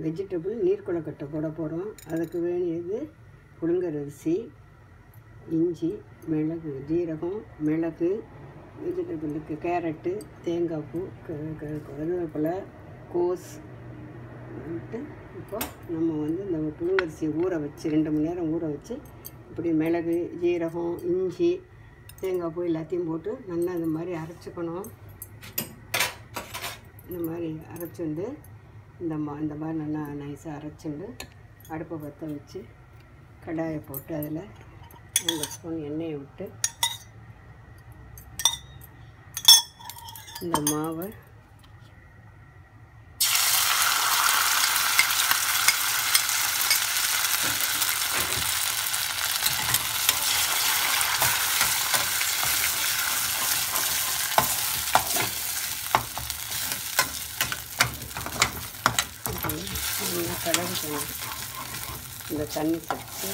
Vegetable நீர்க்குளக்கட்டை போட போகிறோம் அதுக்கு வேண்டியது புழுங்கரிசி இஞ்சி மிளகு ஜீரகம் மிளகு வெஜிடபிளுக்கு கேரட்டு தேங்காய் பூ க- கருவேப்பிலை கோஸ். வந்துட்டு இப்போ நம்ம வந்து இந்த புழுங்கரிசியை ஊற வச்சு ரெண்டு மணி நேரம் ஊற வச்சு இப்படி மிளகு ஜீரகம் இஞ்சி தேங்காய் பூ எல்லாத்தையும் போட்டு நல்லா இந்த மாதிரி அரைச்சிக்கணும். இந்த மாதிரி அரைச்சி வந்து இந்த மா இந்த மாதிரி நல்லா நைஸாக அரைச்சுண்டு அடுப்பை பற்ற வச்சு கடாயை போட்டு அதில் ரெண்டு ஸ்பூன் எண்ணெயை விட்டு இந்த மாவை நல்லா கலந்து இந்த தண்ணி சேர்த்து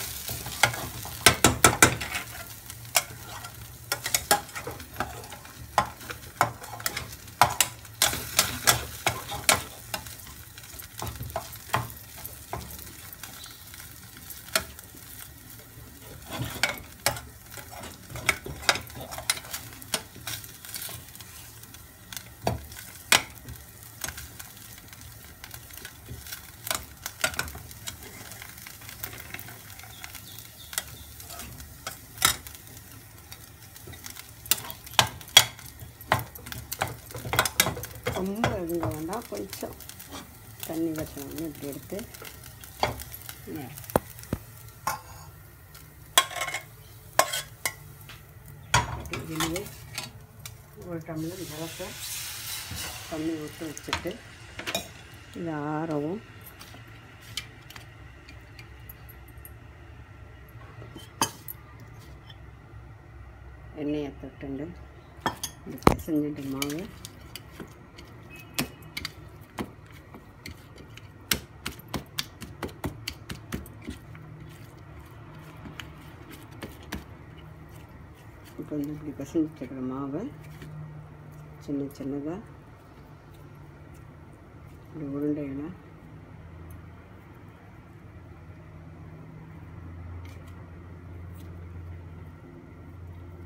ரொம்ப வெகுங்க வேண்டாம் கொஞ்சம் தண்ணி வச்சோம்னு இப்படி எடுத்து இதுலேயே ஒரு டம்ளர் இலக்க தண்ணி ஊற்றி வச்சுட்டு இது ஆறவும் எண்ணெயை தொட்டுண்டு செஞ்சுட்டு மாவு கொஞ்சம் வந்து இப்படி பிசைஞ்சிட்டு மாவை சின்ன சின்னதாக இப்படி உருண்டைகளை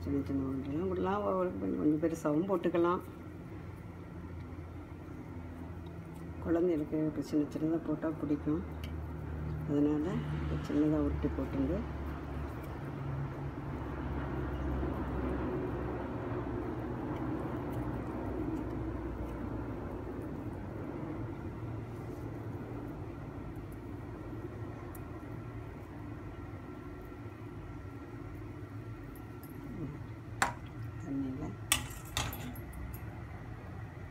சின்ன சின்ன உருண்டைலாம் விடலாம் ஒரு கொஞ்சம் கொஞ்சம் பெருசாகவும் போட்டுக்கலாம். குழந்தைகளுக்கு இப்போ சின்ன சின்னதாக போட்டால் பிடிக்கும். அதனால் சின்னதாக உருட்டி போட்டுண்டு தண்ணியில்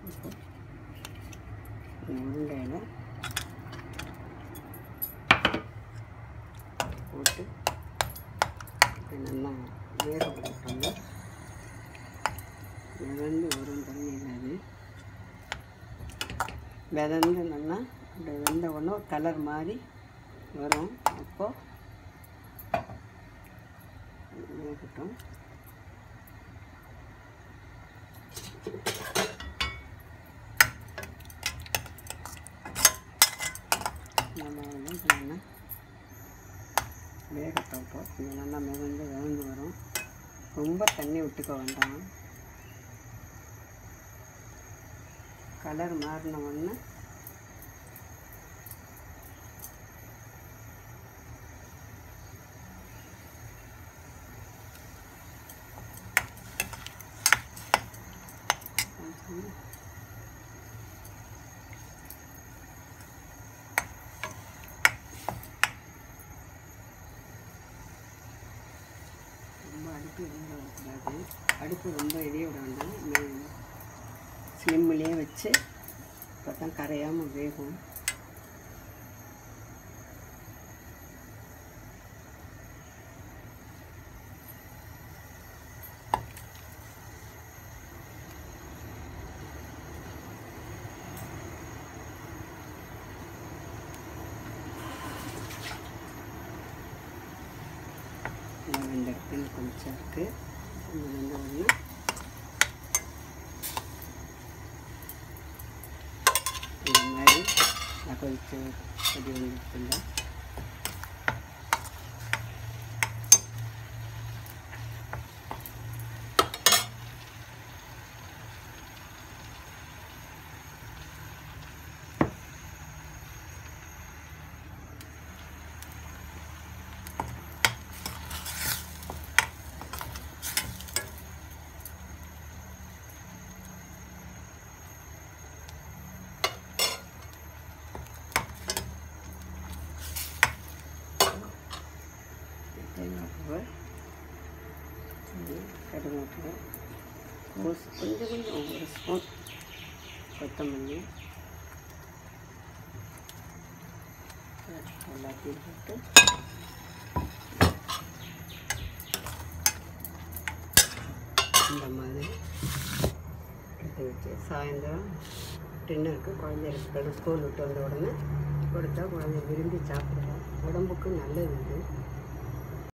இப்போ இந்த போட்டு நல்லா வேக விட்டோம்னா விதந்து வரும் தண்ணியில் அது மிதந்து நல்லா அப்படி வெந்த உடனே கலர் மாதிரி வரும். அப்போது வேகட்டும் Thank you வந்து நல்லா வேகட்டும் இப்போ கொஞ்சம் நல்லா மிதந்து விளந்து வரும். ரொம்ப தண்ணி விட்டுக்க வேண்டாம். கலர் மாறின உடனே ரொம்ப அடுப்பு எரிய விடக்கூடாது அடுப்பு ரொம்ப எரிய விட வேண்டாம். ஸ்லிம்மிலே வச்சு அப்போ தான் கரையாமல் வேகும். இந்த ரெண்டு இடத்துல கொஞ்சம் இருக்குது இந்த ரெண்டு ஒன்று இந்த மாதிரி நல்லா கொதிச்சு கொதி கருவேப்பிலை. ஒரு கொஞ்சம் கொஞ்சம் ஒரு ஸ்பூன் கொத்தமல்லி. எல்லாத்தையும் போட்டு. இந்த மாதிரி எடுத்து வச்சு சாயந்தரம் டின்னருக்கு குழந்தைகளுக்கு ஸ்கூல் விட்டு வந்த உடனே கொடுத்தா குழந்தை விரும்பி சாப்பிடுவோம் உடம்புக்கு நல்லது இது.